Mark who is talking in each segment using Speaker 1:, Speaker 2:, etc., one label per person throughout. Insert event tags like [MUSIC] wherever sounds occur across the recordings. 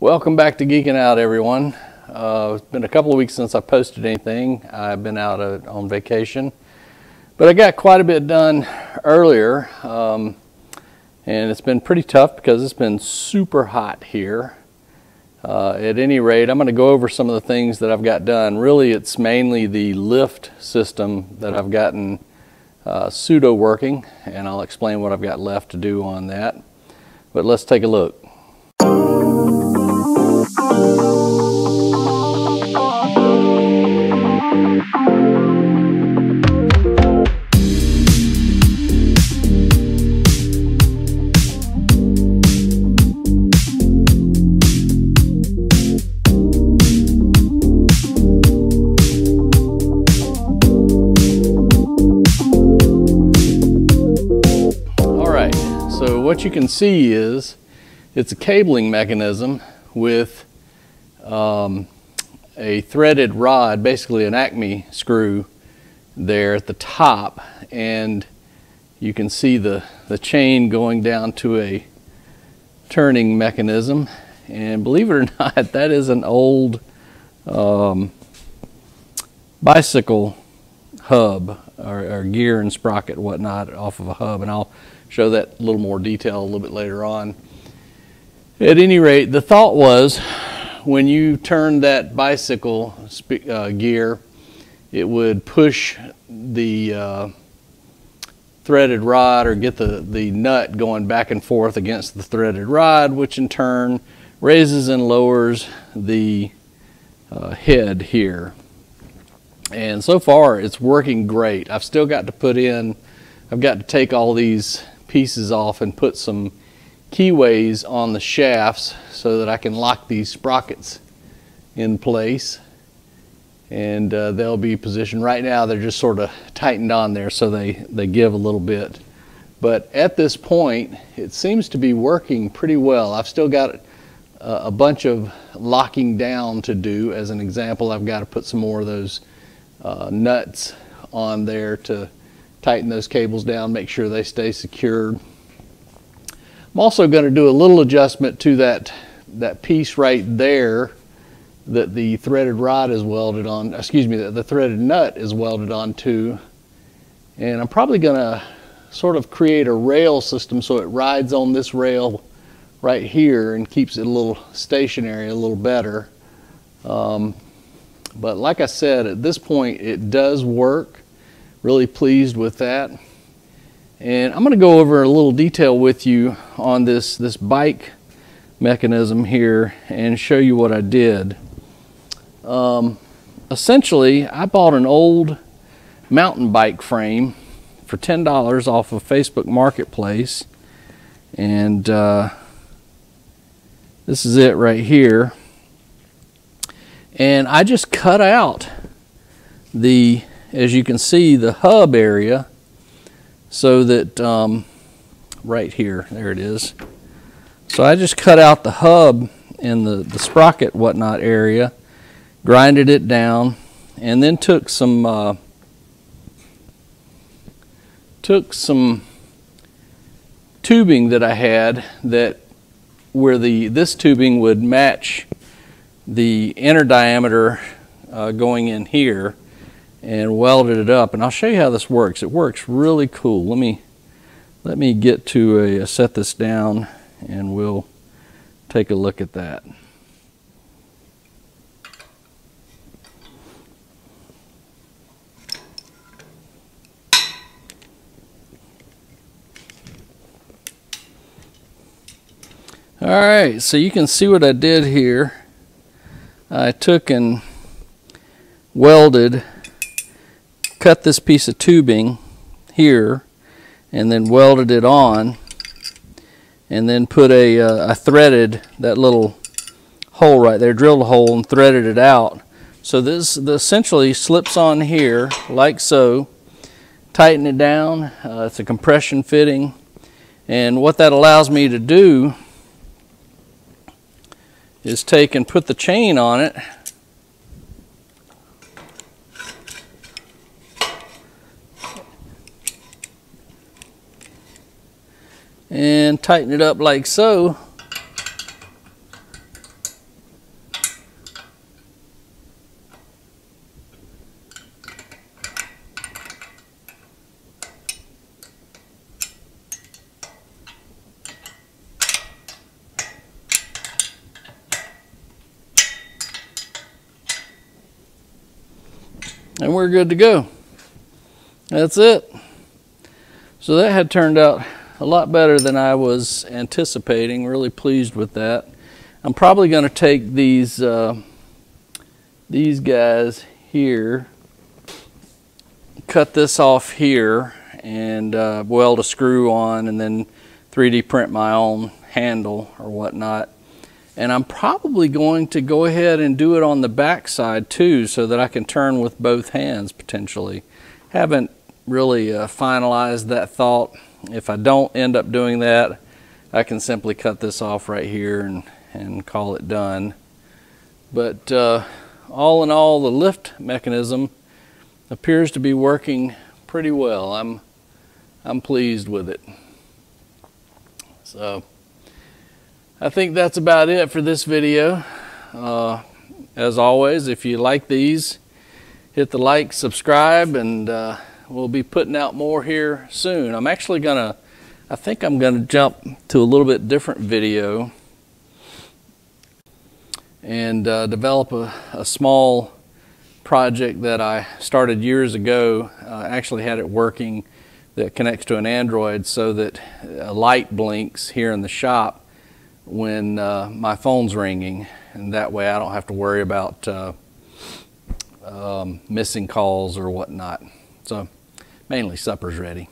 Speaker 1: Welcome back to GeeKenOut, everyone. Uh, it's been a couple of weeks since I posted anything. I've been out uh, on vacation, but I got quite a bit done earlier, um, and it's been pretty tough because it's been super hot here. Uh, at any rate, I'm going to go over some of the things that I've got done. Really, it's mainly the lift system that I've gotten uh, pseudo working, and I'll explain what I've got left to do on that. But let's take a look. What you can see is it's a cabling mechanism with um, a threaded rod, basically an Acme screw there at the top, and you can see the, the chain going down to a turning mechanism. And believe it or [LAUGHS] not, that is an old um, bicycle hub or, or, gear and sprocket whatnot off of a hub and I'll show that a little more detail a little bit later on. At any rate, the thought was when you turn that bicycle uh, gear, it would push the uh, threaded rod or get the, the nut going back and forth against the threaded rod, which in turn raises and lowers the uh, head here. And so far, it's working great. I've still got to put in, I've got to take all these pieces off and put some keyways on the shafts so that I can lock these sprockets in place. And uh, they'll be positioned right now. They're just sort of tightened on there so they, they give a little bit. But at this point, it seems to be working pretty well. I've still got a bunch of locking down to do. As an example, I've got to put some more of those uh, nuts on there to tighten those cables down, make sure they stay secured. I'm also going to do a little adjustment to that, that piece right there that the threaded rod is welded on, excuse me, the threaded nut is welded onto. And I'm probably going to sort of create a rail system so it rides on this rail right here and keeps it a little stationary a little better. Um, but like I said, at this point, it does work. Really pleased with that. And I'm going to go over a little detail with you on this, this bike mechanism here and show you what I did. Um, essentially, I bought an old mountain bike frame for $10 off of Facebook Marketplace. And uh, this is it right here and I just cut out the as you can see the hub area so that um, right here there it is. So I just cut out the hub in the, the sprocket whatnot area grinded it down and then took some uh, took some tubing that I had that where the this tubing would match the inner diameter uh, going in here and welded it up. And I'll show you how this works. It works really cool. Let me let me get to a set this down and we'll take a look at that. All right, so you can see what I did here. I took and welded, cut this piece of tubing here, and then welded it on, and then put a, uh, threaded, that little hole right there, drilled a hole and threaded it out. So this essentially slips on here like so, tighten it down, uh, it's a compression fitting, and what that allows me to do is take and put the chain on it and tighten it up like so. and we're good to go. That's it. So that had turned out a lot better than I was anticipating. Really pleased with that. I'm probably going to take these uh, these guys here, cut this off here, and uh, weld a screw on, and then 3D print my own handle or whatnot. And I'm probably going to go ahead and do it on the back side too so that I can turn with both hands potentially. Haven't really uh, finalized that thought. If I don't end up doing that, I can simply cut this off right here and, and call it done. But uh, all in all, the lift mechanism appears to be working pretty well. I'm, I'm pleased with it. So I think that's about it for this video. Uh, as always, if you like these, hit the like, subscribe, and uh, we'll be putting out more here soon. I'm actually going to, I think I'm going to jump to a little bit different video and uh, develop a, a, small project that I started years ago. Uh, actually had it working that connects to an Android so that a light blinks here in the shop when uh, my phone's ringing and that way I don't have to worry about uh, um, missing calls or whatnot. So mainly supper's ready.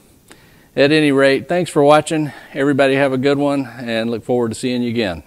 Speaker 1: At any rate, thanks for watching. Everybody have a good one and look forward to seeing you again.